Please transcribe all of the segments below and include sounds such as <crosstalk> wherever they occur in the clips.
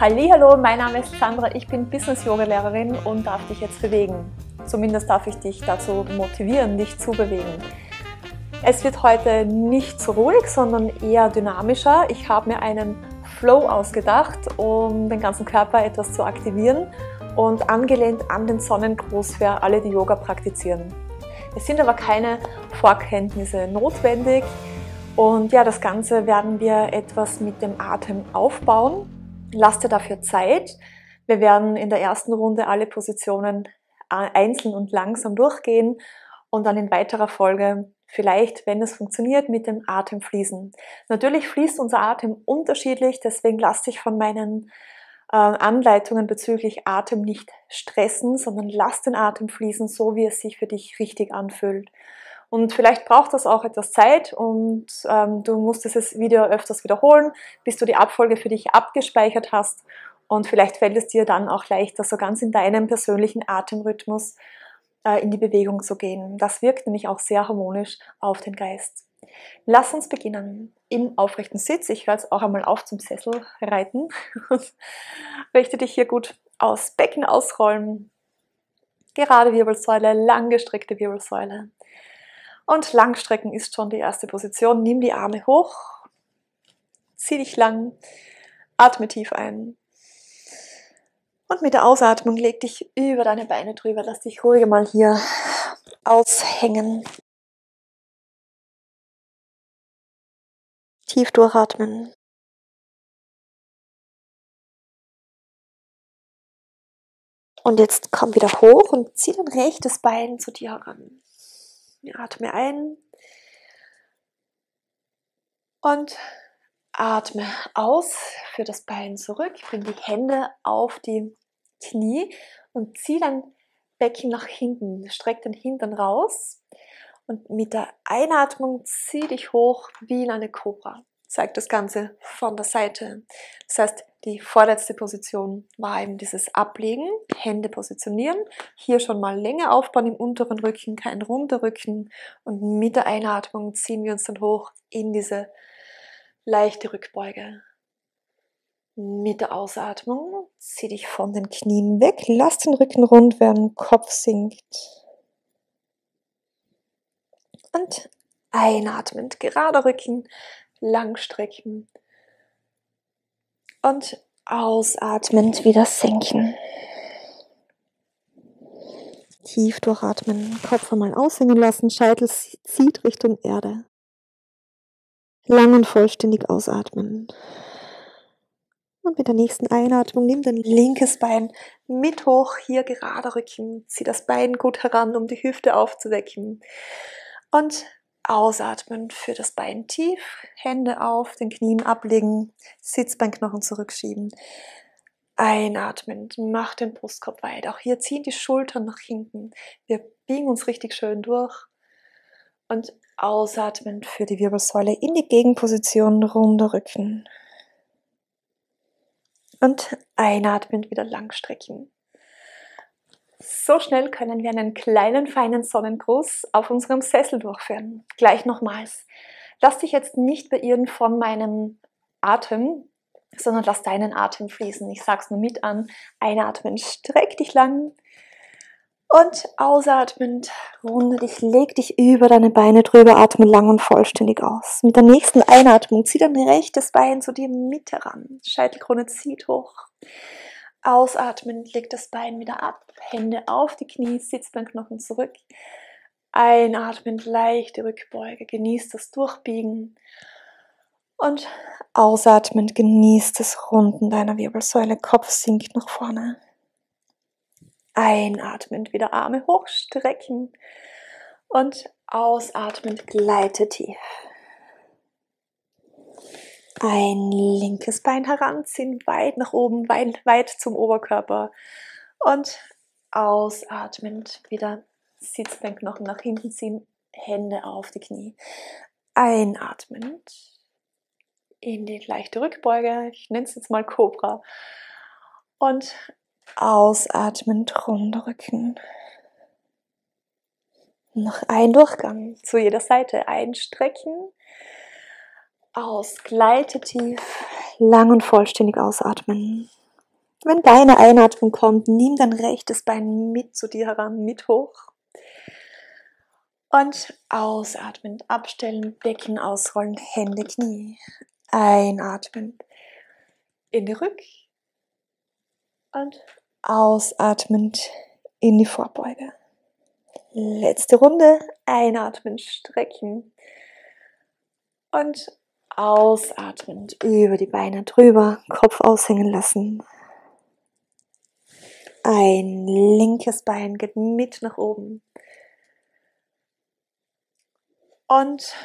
Hallo, mein Name ist Sandra, ich bin Business Yoga Lehrerin und darf dich jetzt bewegen. Zumindest darf ich dich dazu motivieren, dich zu bewegen. Es wird heute nicht so ruhig, sondern eher dynamischer. Ich habe mir einen Flow ausgedacht, um den ganzen Körper etwas zu aktivieren und angelehnt an den Sonnengruß für alle, die Yoga praktizieren. Es sind aber keine Vorkenntnisse notwendig und ja, das Ganze werden wir etwas mit dem Atem aufbauen. Lass dir dafür Zeit. Wir werden in der ersten Runde alle Positionen äh, einzeln und langsam durchgehen und dann in weiterer Folge vielleicht, wenn es funktioniert, mit dem Atem fließen. Natürlich fließt unser Atem unterschiedlich, deswegen lass dich von meinen äh, Anleitungen bezüglich Atem nicht stressen, sondern lass den Atem fließen, so wie es sich für dich richtig anfühlt. Und vielleicht braucht das auch etwas Zeit und ähm, du musst dieses Video öfters wiederholen, bis du die Abfolge für dich abgespeichert hast. Und vielleicht fällt es dir dann auch leichter, so ganz in deinem persönlichen Atemrhythmus äh, in die Bewegung zu gehen. Das wirkt nämlich auch sehr harmonisch auf den Geist. Lass uns beginnen im aufrechten Sitz. Ich höre jetzt auch einmal auf zum Sessel reiten. <laughs> Richte dich hier gut aus. Becken ausrollen. Gerade Wirbelsäule, langgestreckte Wirbelsäule. Und Langstrecken ist schon die erste Position. Nimm die Arme hoch, zieh dich lang, atme tief ein. Und mit der Ausatmung leg dich über deine Beine drüber. Lass dich ruhig mal hier aushängen. Tief durchatmen. Und jetzt komm wieder hoch und zieh dein rechtes Bein zu dir heran. Atme ein und atme aus für das Bein zurück. Bring die Hände auf die Knie und zieh dein Becken nach hinten. Streck den Hintern raus und mit der Einatmung zieh dich hoch wie in eine Kobra zeigt das Ganze von der Seite. Das heißt, die vorletzte Position war eben dieses Ablegen, Hände positionieren, hier schon mal Länge aufbauen im unteren Rücken, kein runder Rücken und mit der Einatmung ziehen wir uns dann hoch in diese leichte Rückbeuge. Mit der Ausatmung zieh dich von den Knien weg, lass den Rücken rund werden, Kopf sinkt. Und einatmend, gerader Rücken, langstrecken und ausatmend wieder senken. Tief durchatmen, Kopf einmal aushängen lassen, Scheitel zieht Richtung Erde. Lang und vollständig ausatmen. Und mit der nächsten Einatmung nimm dein linkes Bein mit hoch, hier gerade Rücken. Zieh das Bein gut heran, um die Hüfte aufzuwecken. Und Ausatmen für das Bein tief, Hände auf, den Knien ablegen, Sitzbeinknochen zurückschieben. Einatmen, mach den Brustkorb weit. Auch hier ziehen die Schultern nach hinten. Wir biegen uns richtig schön durch. Und ausatmen für die Wirbelsäule in die Gegenposition, runder Rücken. Und einatmen wieder lang strecken. So schnell können wir einen kleinen, feinen Sonnengruß auf unserem Sessel durchführen. Gleich nochmals. Lass dich jetzt nicht beirren von meinem Atem, sondern lass deinen Atem fließen. Ich sag's nur mit an. Einatmen, streck dich lang. Und ausatmend, runde dich, leg dich über deine Beine drüber, atme lang und vollständig aus. Mit der nächsten Einatmung zieh dein rechtes Bein zu dir mit heran. Scheitelkrone zieht hoch. Ausatmen, leg das Bein wieder ab, Hände auf die Knie, Sitzbeinknochen zurück. Einatmen, leichte Rückbeuge, genießt das Durchbiegen. Und ausatmend genießt das Runden deiner Wirbelsäule, Kopf sinkt nach vorne. Einatmend wieder Arme hochstrecken und ausatmend gleite tief. Ein linkes Bein heranziehen, weit nach oben, weit, weit zum Oberkörper. Und ausatmend wieder Sitzbeinknochen nach hinten ziehen, Hände auf die Knie. Einatmend in die leichte Rückbeuge, ich nenne es jetzt mal Cobra. Und ausatmend Rundrücken. Noch ein Durchgang zu jeder Seite. Einstrecken aus, gleite tief, lang und vollständig ausatmen. Wenn deine Einatmung kommt, nimm dein rechtes Bein mit zu dir heran, mit hoch. Und ausatmend abstellen, Becken ausrollen, Hände, Knie. Einatmend in die Rück und ausatmend in die Vorbeuge. Letzte Runde. Einatmen, strecken. Und ausatmend über die Beine drüber, Kopf aushängen lassen. Ein linkes Bein geht mit nach oben. Und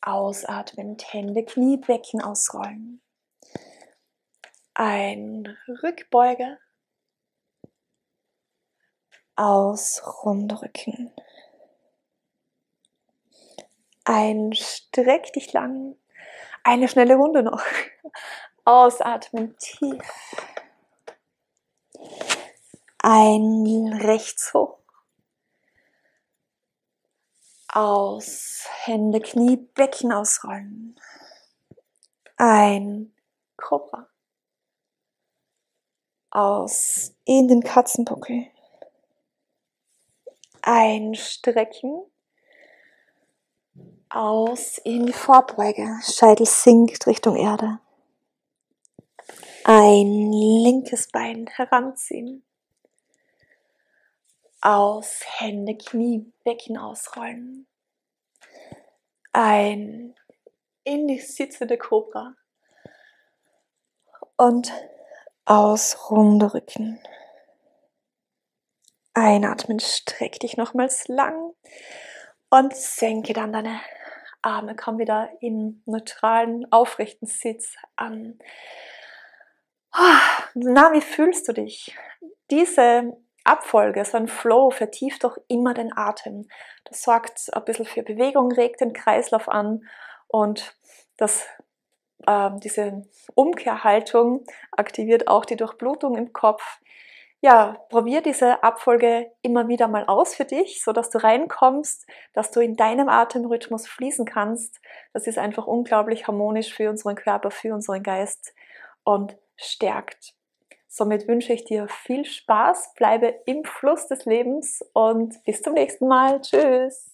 ausatmend, Hände, Knie, Becken ausrollen. Ein Rückbeuge aus Rundrücken. Ein Streck dich lang. Eine schnelle Runde noch. Ausatmen tief. Ein rechts hoch. Aus. Hände, Knie, Becken ausrollen. Ein Cobra. Aus in den Katzenbuckel einstrecken. Aus in die Vorbeuge. Scheitel sinkt Richtung Erde. Ein linkes Bein heranziehen. Aus, Hände, Knie, Becken ausrollen. Ein in die sitzende Kobra. Und aus, runde Rücken. Einatmen, streck dich nochmals lang und senke dann deine Arme. Komm wieder in neutralen, aufrechten Sitz an. Na, wie fühlst du dich? Diese Abfolge, so ein Flow, vertieft doch immer den Atem. Das sorgt ein bisschen für Bewegung, regt den Kreislauf an und das, äh, diese Umkehrhaltung aktiviert auch die Durchblutung im Kopf, ja, probier diese Abfolge immer wieder mal aus für dich, so dass du reinkommst, dass du in deinem Atemrhythmus fließen kannst. Das ist einfach unglaublich harmonisch für unseren Körper, für unseren Geist und stärkt. Somit wünsche ich dir viel Spaß, bleibe im Fluss des Lebens und bis zum nächsten Mal. Tschüss!